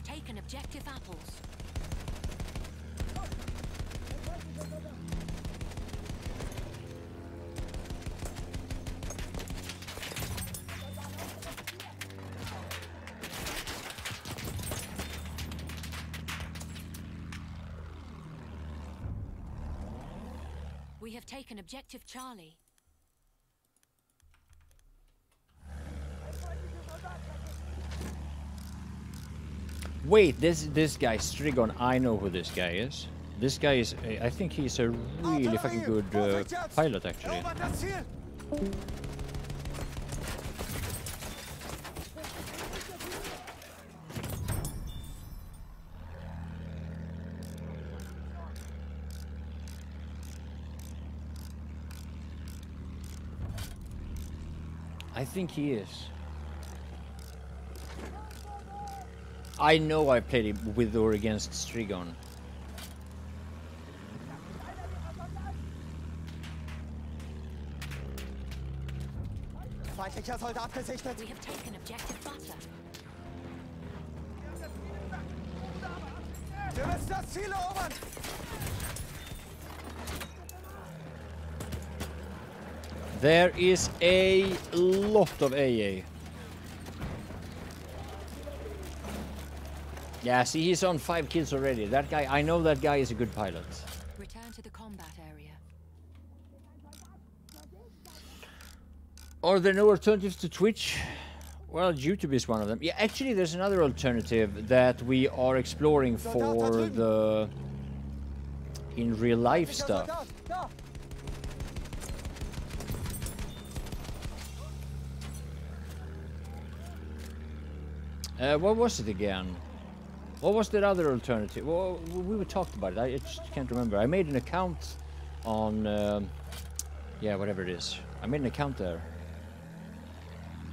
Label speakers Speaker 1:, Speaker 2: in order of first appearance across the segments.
Speaker 1: have taken objective apples. We have taken objective Charlie.
Speaker 2: Wait, this this guy Strigon, I know who this guy is. This guy is, I think he's a really fucking good uh, pilot actually. I think he is. I know I played it with or against Strigon.
Speaker 3: Feindlicher Soldat gesichtet!
Speaker 1: We have taken objective butter.
Speaker 3: Wir müssen das Ziel erobern!
Speaker 2: There is a lot of AA. Yeah, see, he's on five kills already. That guy, I know that guy is a good pilot.
Speaker 1: Return to the combat area.
Speaker 2: Are there no alternatives to Twitch? Well, YouTube is one of them. Yeah, actually, there's another alternative that we are exploring for the in real life stuff. Uh, what was it again? What was that other alternative? Well, we were talked about it. I just can't remember. I made an account on, um, yeah, whatever it is. I made an account there.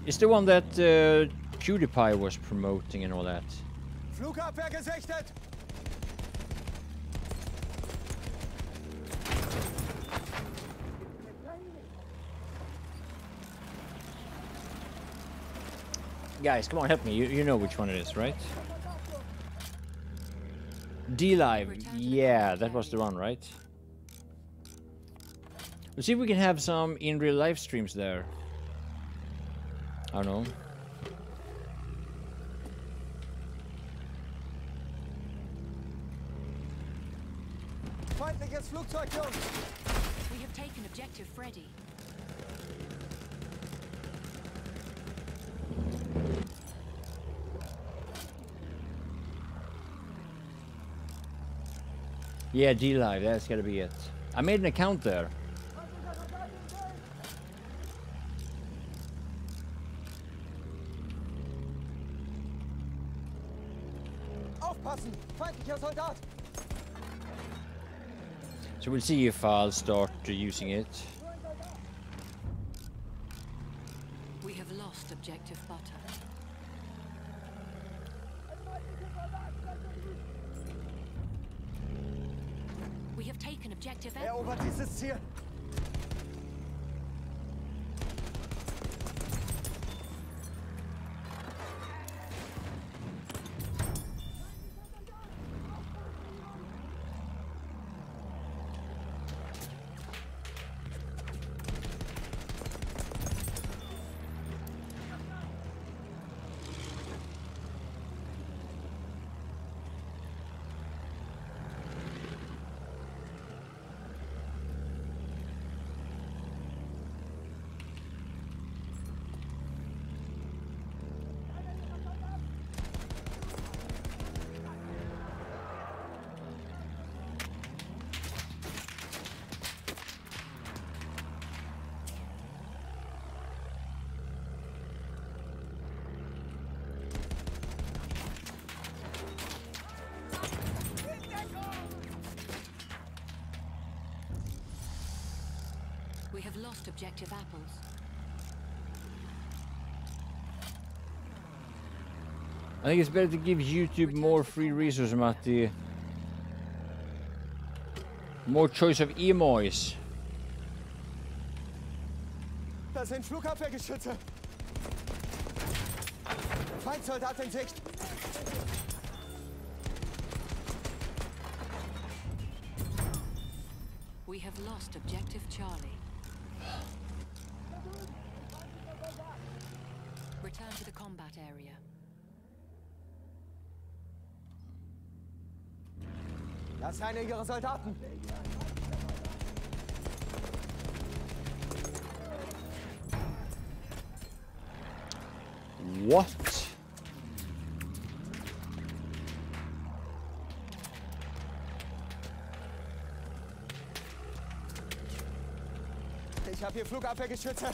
Speaker 2: It's the one that uh, PewDiePie was promoting and all that.
Speaker 3: Flugabwehr gesichtet!
Speaker 2: Guys, come on, help me. You, you know which one it is, right? D-Live. Yeah, that was the one, right? Let's see if we can have some in real live streams there. I don't know.
Speaker 3: Feindliches Flugzeug für!
Speaker 1: We have taken objective Freddy.
Speaker 2: Yeah, D-Live, that's gotta be it. I made an account there.
Speaker 3: Aufpassen! Feindlicher Soldat!
Speaker 2: So we'll see if I'll start using it.
Speaker 1: We have lost objective apples.
Speaker 2: I think it's better to give YouTube more free resources, Matti. More choice of emois.
Speaker 3: Da sind Flugabwehrgeschütze. Feindsoldat in Sicht.
Speaker 1: We have lost objective Charlie. Return to the combat area.
Speaker 3: Das ist einer ihrer Soldaten.
Speaker 2: What?
Speaker 3: Ich habe hier Flugabwehrgeschütze.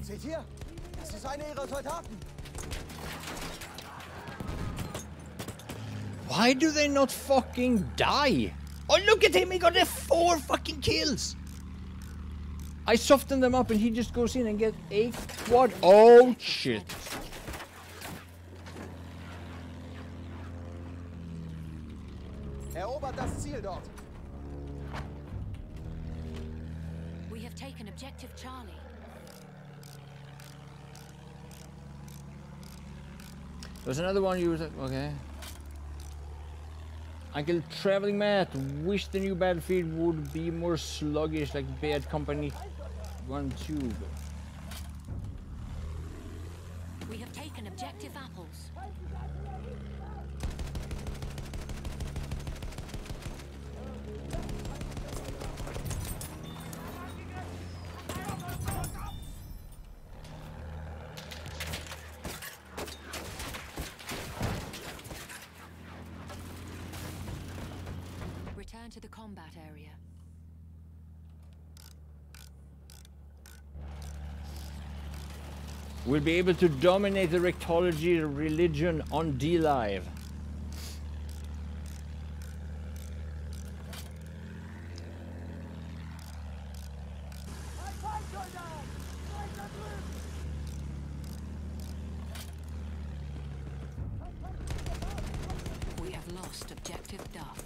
Speaker 3: Seht ihr? Das ist einer ihrer Soldaten.
Speaker 2: Why do they not fucking die? Oh, look at him! He got four fucking kills! I soften them up and he just goes in and gets a quad. Oh, shit.
Speaker 3: Erobert das Ziel dort.
Speaker 1: Taken objective Charlie.
Speaker 2: There's another one you okay. Uncle Traveling Matt wish the new battlefield would be more sluggish like Bad Company 1 2.
Speaker 1: We have taken objective apples. Return to the combat area.
Speaker 2: We'll be able to dominate the rectology religion on D Live.
Speaker 1: We have lost objective Duff.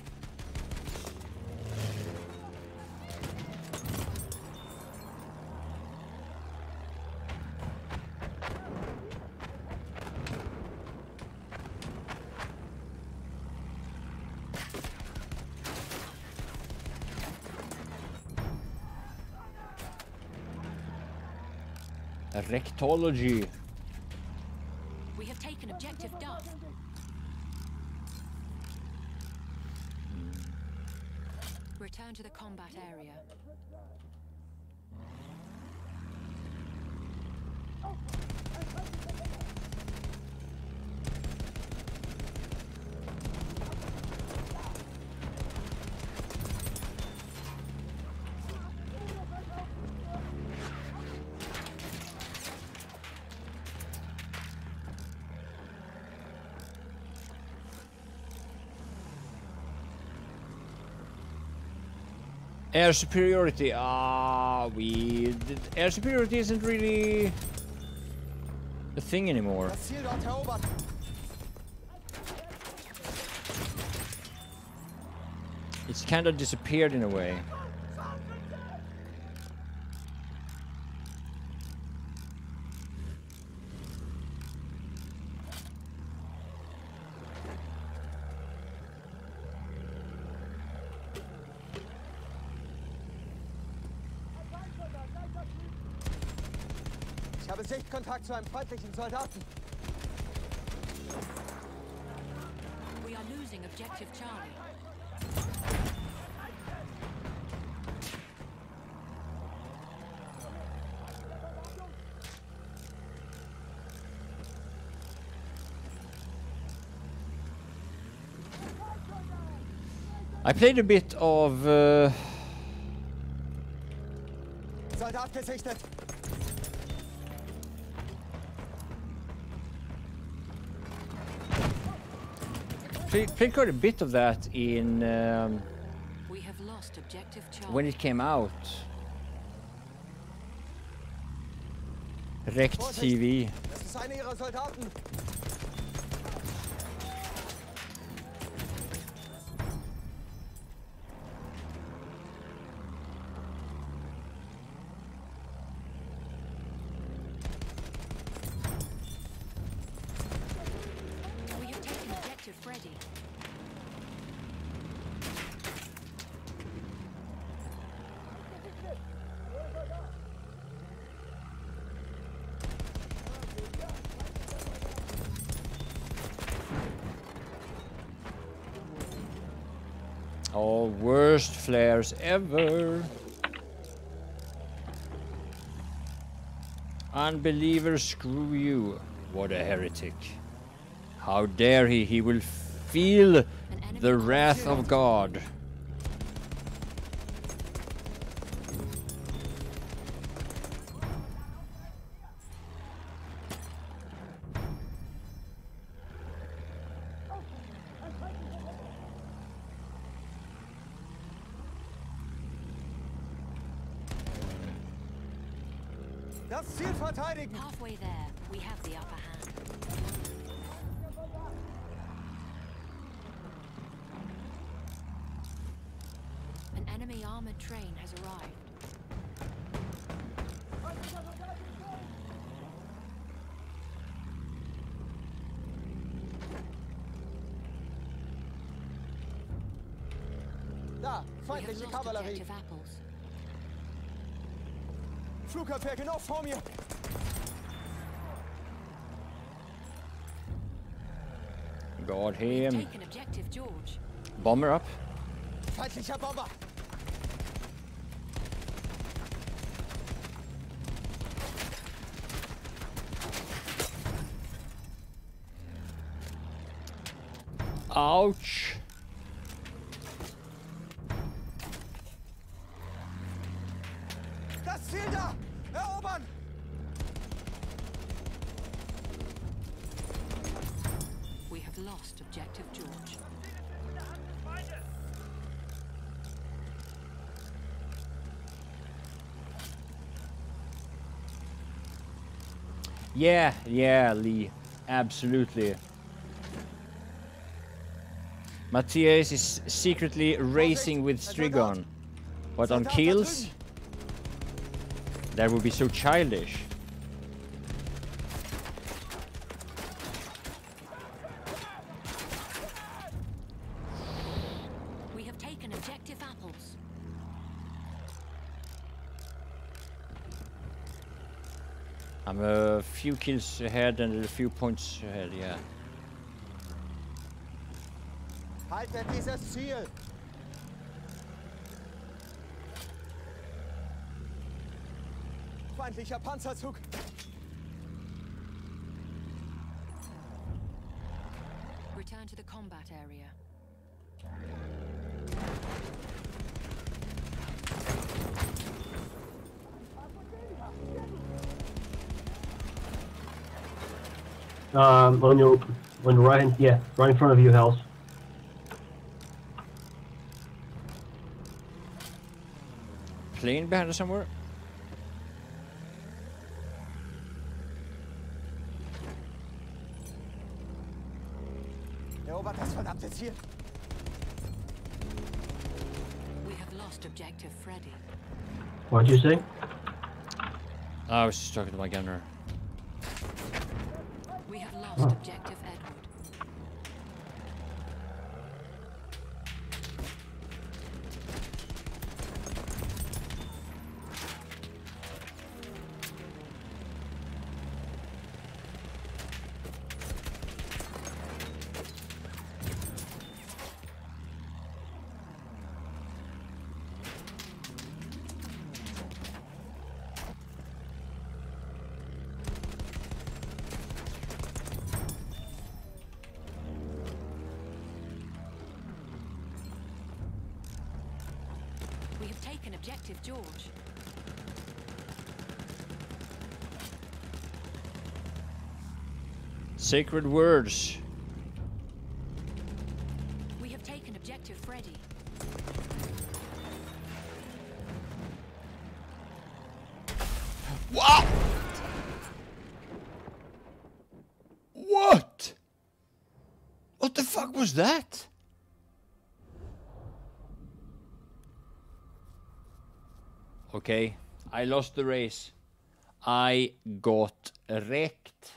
Speaker 2: Rectology.
Speaker 1: We have taken objective Duff. Hmm. Return to the combat area.
Speaker 2: Air superiority. Ah, we. Air superiority isn't really a thing anymore. It's kind of disappeared in a way.
Speaker 3: Habe Sichtkontakt zu einem feindlichen Soldaten.
Speaker 1: We are losing objective Charlie.
Speaker 2: I played a bit of. Uh,
Speaker 3: Soldat gesichtet.
Speaker 2: Played, played quite a bit of that in um,
Speaker 1: We have lost objective
Speaker 2: when it came out. Rekt TV.
Speaker 3: Das ist einer ihrer Soldaten.
Speaker 1: We have taken objective Freddy.
Speaker 2: Oh, worst flares ever. Unbeliever, screw you. What a heretic. How dare he? He will feel the wrath of God.
Speaker 3: Das Ziel verteidigen.
Speaker 1: Halfway there, we have the upper hand. An enemy armored train has arrived.
Speaker 3: Da, feindliche Kavallerie.
Speaker 1: Objective apples.
Speaker 3: Flugabwehr genau vor mir.
Speaker 2: God
Speaker 1: We've
Speaker 2: him.
Speaker 1: George.
Speaker 2: Bomber up.
Speaker 3: Feindlicher Bomber.
Speaker 2: Ouch.
Speaker 3: Das Ziel da. Erobern.
Speaker 1: We have lost objective George.
Speaker 2: Yeah, yeah, Lee. Absolutely. Matthias is secretly racing with Strigon. But on kills, that would be so childish.
Speaker 1: We have taken objective apples.
Speaker 2: I'm a few kills ahead and a few points ahead, yeah.
Speaker 3: Haltet dieses Ziel. Feindlicher Panzerzug.
Speaker 1: Return to the combat area.
Speaker 4: Um, on your, on the right, yeah, right in front of you, Hells.
Speaker 2: Plane behind us somewhere?
Speaker 3: Erobert das verdammte Ziel.
Speaker 1: We have lost objective Freddy.
Speaker 4: What'd you say?
Speaker 2: I was just talking to my gunner.
Speaker 1: Lost objective Edward. Taken objective George.
Speaker 2: Sacred words.
Speaker 1: We have taken objective Freddy.
Speaker 2: What? What? What the fuck was that? Okay, I lost the race. I got wrecked.